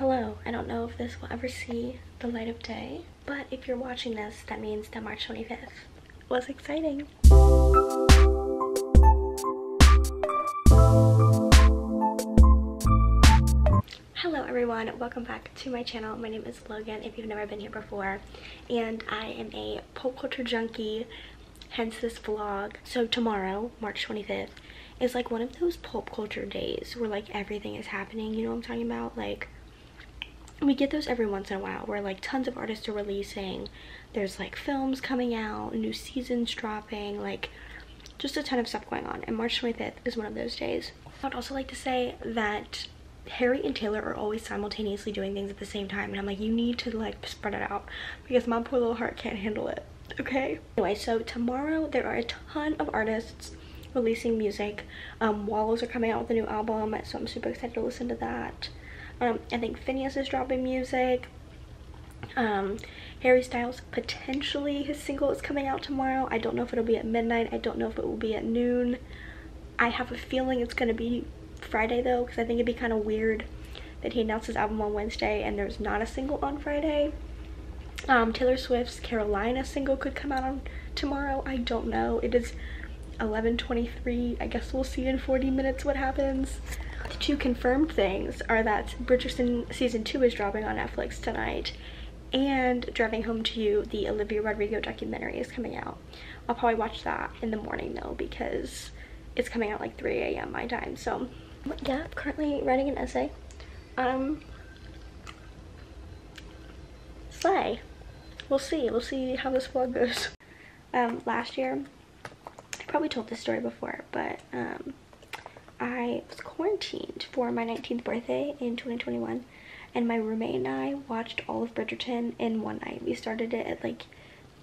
Hello, I don't know if this will ever see the light of day, but if you're watching this, that means that March 25th was exciting. Hello everyone, welcome back to my channel. My name is Logan if you've never been here before, and I am a pop culture junkie, hence this vlog. So tomorrow, March 25th, is like one of those pop culture days where like everything is happening, you know what I'm talking about? Like we get those every once in a while where like tons of artists are releasing. There's like films coming out new seasons dropping like just a ton of stuff going on. And march 25th is one of those days. I'd also like to say that harry and taylor are always simultaneously doing things at the same time. And i'm like you need to like spread it out because my poor little heart can't handle it okay? Anyway so tomorrow there are a ton of artists releasing music. Um wallows are coming out with a new album so i'm super excited to listen to that um, I think Finneas is dropping music. Um, Harry Styles, potentially his single is coming out tomorrow. I don't know if it'll be at midnight. I don't know if it will be at noon. I have a feeling it's going to be Friday though because I think it'd be kind of weird that he announced his album on Wednesday and there's not a single on Friday. Um, Taylor Swift's Carolina single could come out on tomorrow. I don't know. It is 11.23. I guess we'll see in 40 minutes what happens. Two confirmed things are that Bridgerton season 2 is dropping on Netflix tonight and Driving Home to You, the Olivia Rodrigo documentary is coming out. I'll probably watch that in the morning though because it's coming out like 3 a.m. my time. So yeah, currently writing an essay. Um, slay. We'll see. We'll see how this vlog goes. Um, last year, I probably told this story before, but um, I was quarantined for my 19th birthday in 2021 and my roommate and I watched all of Bridgerton in one night. We started it at like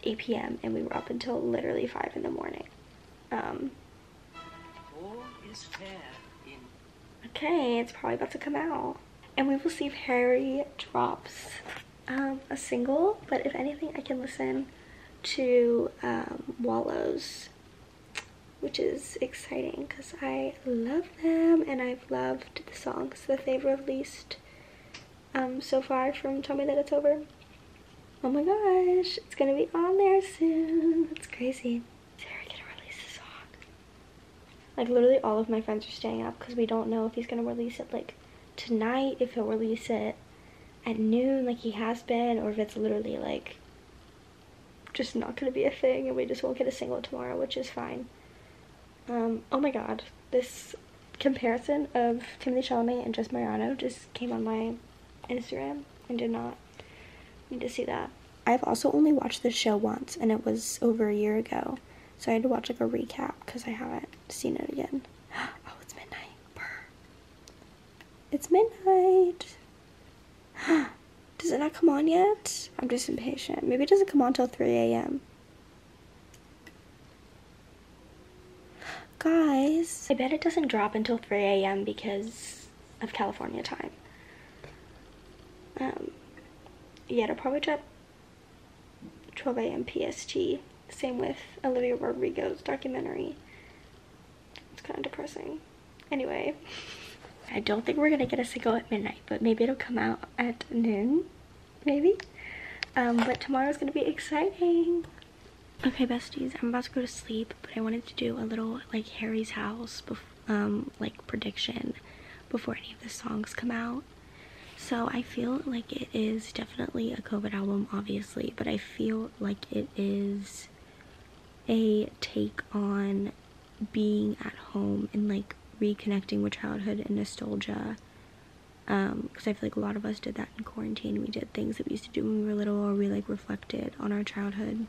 8 p.m. and we were up until literally 5 in the morning. Um, okay, it's probably about to come out. And we will see if Harry drops um, a single, but if anything, I can listen to um, Wallows which is exciting because I love them and I've loved the songs that they've released um, so far from Tell Me That It's Over. Oh my gosh, it's gonna be on there soon. It's crazy. Harry gonna release a song? Like literally all of my friends are staying up because we don't know if he's gonna release it like tonight, if he'll release it at noon like he has been, or if it's literally like just not gonna be a thing and we just won't get a single tomorrow, which is fine. Um, oh my god, this comparison of Timothée Chalamet and Jess Mariano just came on my Instagram and did not need to see that. I've also only watched this show once and it was over a year ago. So I had to watch like a recap because I haven't seen it again. Oh, it's midnight. Brr. It's midnight. Does it not come on yet? I'm just impatient. Maybe it doesn't come on till 3 a.m. Guys, I bet it doesn't drop until 3 a.m. because of California time. Um, yeah, it'll probably drop 12 a.m. PST. Same with Olivia Rodrigo's documentary. It's kind of depressing. Anyway, I don't think we're gonna get a single at midnight, but maybe it'll come out at noon, maybe. Um, but tomorrow's gonna be exciting. Okay, besties, I'm about to go to sleep, but I wanted to do a little, like, Harry's House, um, like, prediction before any of the songs come out. So I feel like it is definitely a COVID album, obviously, but I feel like it is a take on being at home and, like, reconnecting with childhood and nostalgia. Um, because I feel like a lot of us did that in quarantine. We did things that we used to do when we were little, or we, like, reflected on our childhood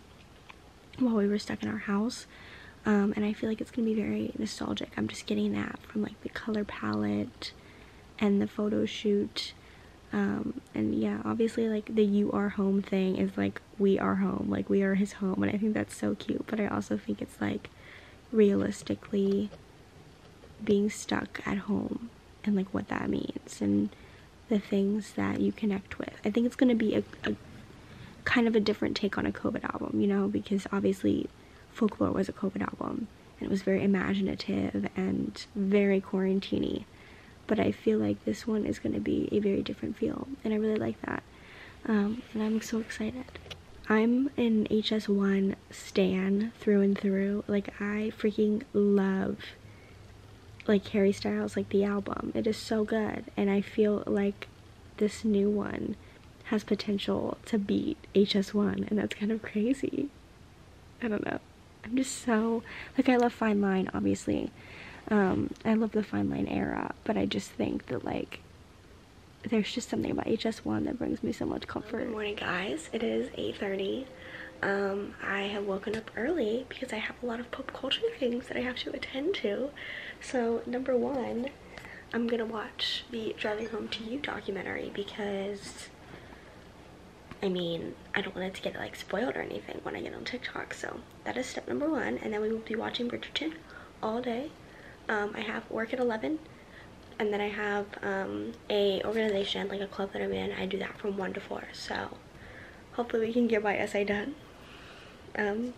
while we were stuck in our house. Um, and I feel like it's gonna be very nostalgic. I'm just getting that from like the color palette and the photo shoot. Um, and yeah obviously like the you are home thing is like we are home like we are his home and I think that's so cute but I also think it's like realistically being stuck at home and like what that means and the things that you connect with. I think it's gonna be a, a kind of a different take on a COVID album, you know, because obviously Folklore was a COVID album and it was very imaginative and very quarantiney. but I feel like this one is going to be a very different feel and I really like that um, and I'm so excited. I'm an HS1 stan through and through like I freaking love like Harry Styles like the album it is so good and I feel like this new one has potential to beat HS1 and that's kind of crazy I don't know I'm just so like I love Fine Line obviously um, I love the Fine Line era, but I just think that like there's just something about HS1 that brings me so much comfort. Good morning guys, it is 8.30. Um, I have woken up early because I have a lot of pop culture things that I have to attend to. So number one, I'm gonna watch the Driving Home to You documentary because I mean, I don't want it to get like spoiled or anything when I get on TikTok. So that is step number one. And then we will be watching Bridgerton all day um, I have work at 11 and then I have um, a organization like a club that I'm in I do that from 1 to 4 so hopefully we can get my essay done um,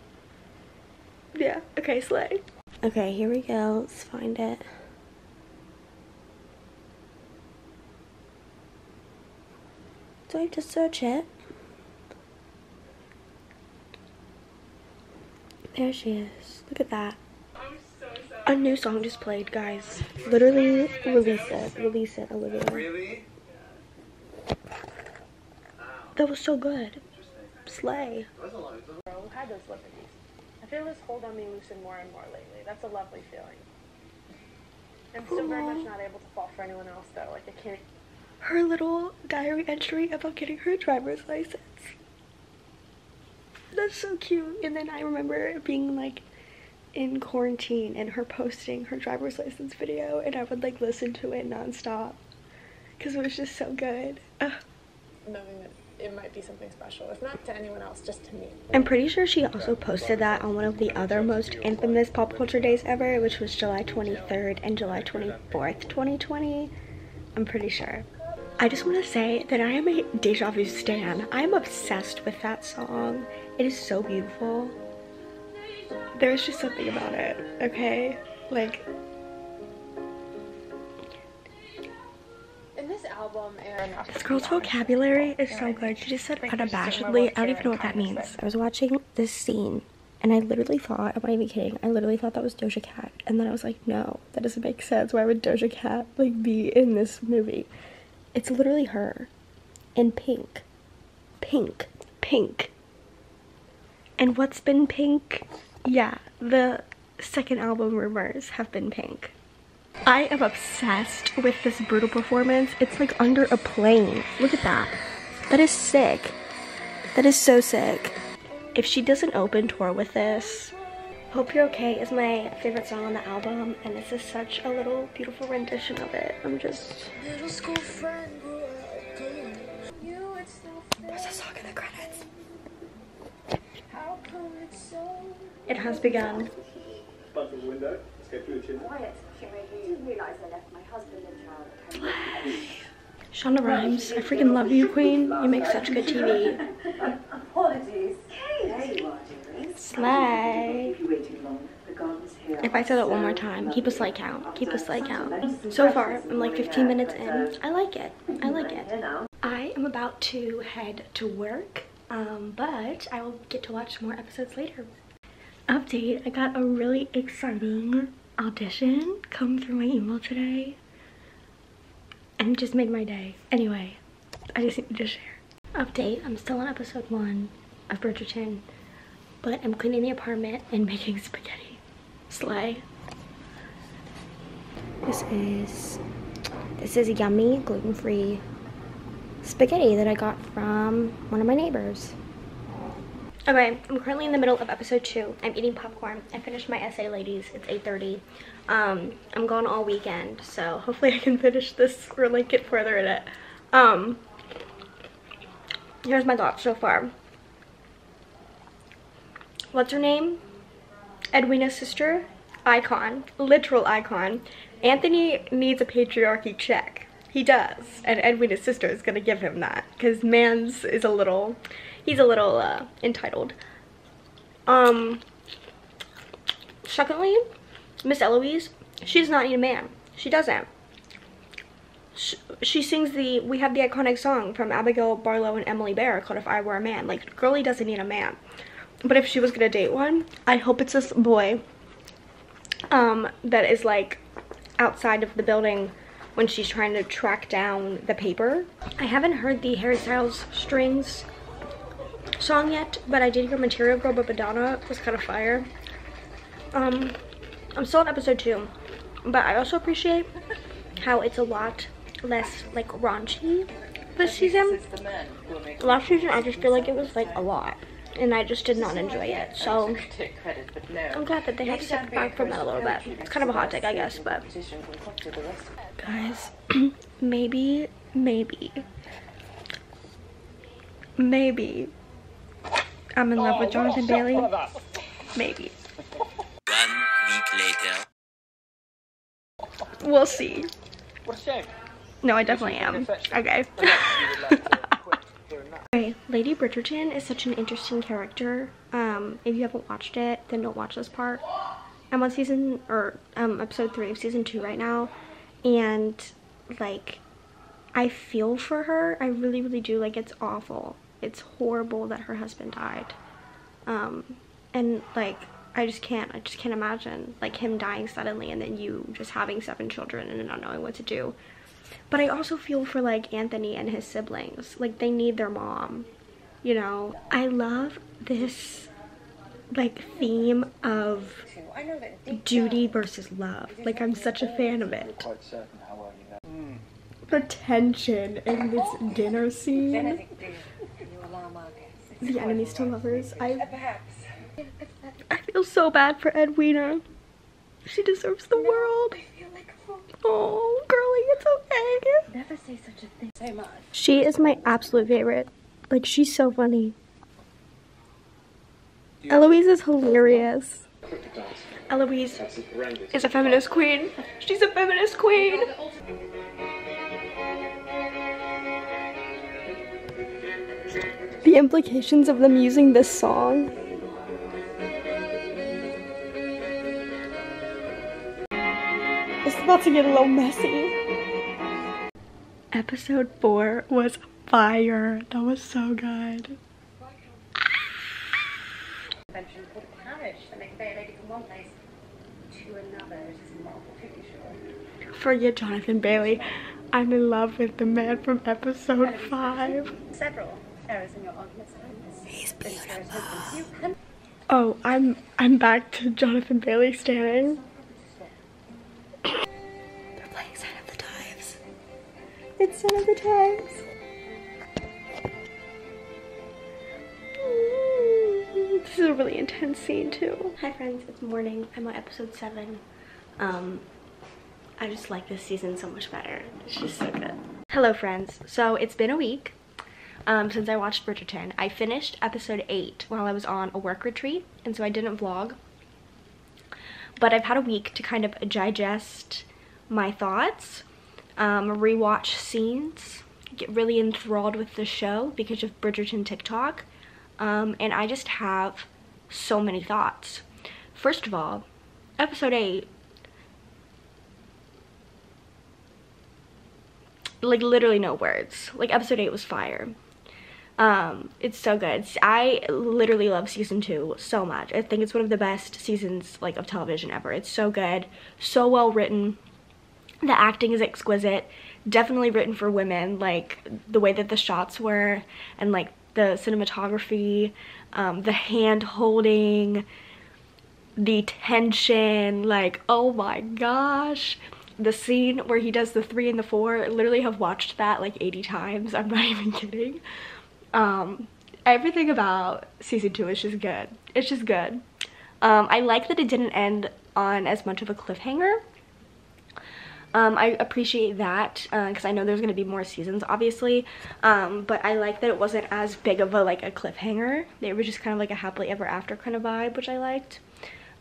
yeah okay slay okay here we go let's find it do I have to search it there she is look at that a new song just played, guys. Literally, release it. Release it, Olivia. Really? That was so good. Slay. had those liberties. I feel this hold on me loosen more and more lately. That's a lovely feeling. I'm still very much not able to fall for anyone else though. Like I can't. Her little diary entry about getting her driver's license. That's so cute. And then I remember being like in quarantine and her posting her driver's license video and I would like listen to it nonstop because it was just so good. Ugh. Knowing that it might be something special, if not to anyone else, just to me. I'm pretty sure she also posted that on one of the other most infamous pop culture days ever, which was July 23rd and July 24th, 2020. I'm pretty sure. I just want to say that I am a Deja Vu stan. I am obsessed with that song. It is so beautiful there's just something about it, okay? Like, in this album, Aaron. This girl's vocabulary is so good. She just said unabashedly. I don't even know what that means. I was watching this scene and I literally thought, I'm not even kidding, I literally thought that was Doja Cat. And then I was like, no, that doesn't make sense. Why would Doja Cat like be in this movie? It's literally her in pink. Pink. Pink. And what's been pink? yeah, the second album rumors have been pink. I am obsessed with this brutal performance. It's like under a plane. Look at that. That is sick. That is so sick. If she doesn't open tour with this, Hope You're Okay is my favorite song on the album and this is such a little beautiful rendition of it. I'm just... There's a song in the credits. It has begun. Shonda Rhimes, I freaking love you, Queen. You make such good TV. Apologies. Slay. If I say that one more time, keep a slay count. Keep a slay count. So far, I'm like 15 minutes in. I like it. I like it. I am about to head to work, um, but I will get to watch more episodes later update i got a really exciting audition come through my email today and just made my day anyway i just need to share update i'm still on episode one of bridgerton but i'm cleaning the apartment and making spaghetti slay this is this is yummy gluten-free spaghetti that i got from one of my neighbors Okay, I'm currently in the middle of episode two. I'm eating popcorn. I finished my essay, ladies. It's 8.30. Um, I'm gone all weekend, so hopefully I can finish this or like get further in it. Um, here's my thoughts so far. What's her name? Edwina's sister? Icon. Literal icon. Anthony needs a patriarchy check. He does. And Edwina's sister is gonna give him that. Because Mans is a little he's a little uh, entitled. Um, secondly, Miss Eloise, she does not need a man. She doesn't. she sings the we have the iconic song from abigail barlow and emily bear called if i were a man like girly doesn't need a man but if she was gonna date one i hope it's this boy um that is like outside of the building when she's trying to track down the paper. I haven't heard the harry styles strings song yet but i did hear material girl but madonna was kind of fire. Um i'm still on episode two but i also appreciate how it's a lot less like raunchy this season. Last season I just feel like it was like a lot and I just did not enjoy it. So I'm glad that they have stepped back from that a little bit. It's kind of a hot take I guess, but guys, maybe, maybe, maybe I'm in love with Jonathan Bailey. Maybe. One week later. We'll see. What a shame. No, I definitely am. Okay. Lady Bridgerton is such an interesting character. Um, if you haven't watched it, then don't watch this part. I'm on season, or um, episode 3 of season 2 right now. And, like, I feel for her. I really, really do. Like, it's awful. It's horrible that her husband died. Um, and, like, I just can't. I just can't imagine, like, him dying suddenly and then you just having seven children and not knowing what to do. But I also feel for like Anthony and his siblings. Like they need their mom, you know? I love this like theme of duty versus love. Like I'm such a fan of it. The tension in this dinner scene. The enemies to lovers. I I feel so bad for Edwina. She deserves the world. Oh, girlie, it's okay. Never say such a thing. So much. She is my absolute favorite. Like, she's so funny. Eloise is hilarious. Eloise is a feminist queen. She's a feminist queen. The implications of them using this song about to get a little messy. Episode 4 was fire. That was so good. Forget Jonathan Bailey. I'm in love with the man from episode 5. Several errors in your arguments. He's beautiful. Oh, I'm I'm back to Jonathan Bailey standing. Sign of the Times. This is a really intense scene too. Hi friends, it's morning. I'm on episode 7. Um, I just like this season so much better. It's just so good. Hello friends. So it's been a week um, since I watched Bridgerton. I finished episode 8 while I was on a work retreat and so I didn't vlog. But I've had a week to kind of digest my thoughts um, rewatch scenes, get really enthralled with the show because of Bridgerton TikTok. Um, and I just have so many thoughts. First of all, episode 8, like literally no words. Like episode 8 was fire. Um, it's so good. I literally love season 2 so much. I think it's one of the best seasons like of television ever. It's so good, so well written the acting is exquisite definitely written for women like the way that the shots were and like the cinematography um, the hand holding the tension like oh my gosh. The scene where he does the three and the four literally have watched that like 80 times. I'm not even kidding. Um, everything about season two is just good. It's just good. Um, i like that it didn't end on as much of a cliffhanger um, I appreciate that because uh, I know there's going to be more seasons obviously. Um, but I like that it wasn't as big of a like a cliffhanger. They were just kind of like a happily ever after kind of vibe which I liked.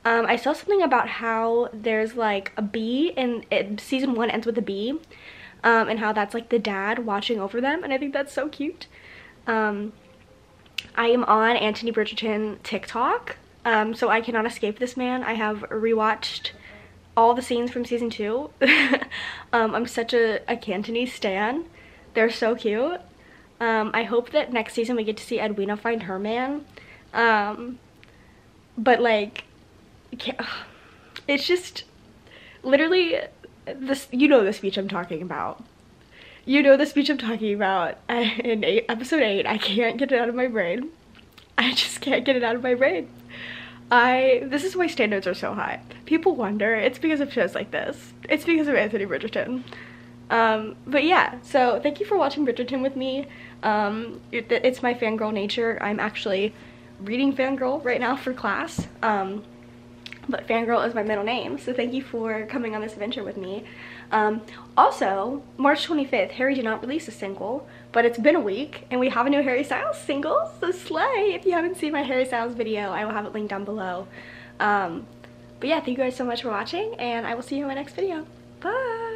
Um, I saw something about how there's like a bee and it, season one ends with a bee um, and how that's like the dad watching over them and I think that's so cute. Um, I am on Anthony Bridgerton TikTok um, so I cannot escape this man. I have rewatched all the scenes from season two. um, I'm such a, a Kanthony stan. They're so cute. Um, I hope that next season we get to see Edwina find her man. Um, but like, it's just literally this. You know the speech I'm talking about. You know the speech I'm talking about in eight, episode eight. I can't get it out of my brain. I just can't get it out of my brain. I, this is why standards are so high. People wonder, it's because of shows like this. It's because of Anthony Bridgerton. Um, but yeah, so thank you for watching Bridgerton with me. Um, it, it's my fangirl nature. I'm actually reading Fangirl right now for class. Um, but Fangirl is my middle name, so thank you for coming on this adventure with me. Um, also, March 25th, Harry did not release a single, but it's been a week, and we have a new Harry Styles single, so slay! If you haven't seen my Harry Styles video, I will have it linked down below. Um, but yeah, thank you guys so much for watching, and I will see you in my next video. Bye!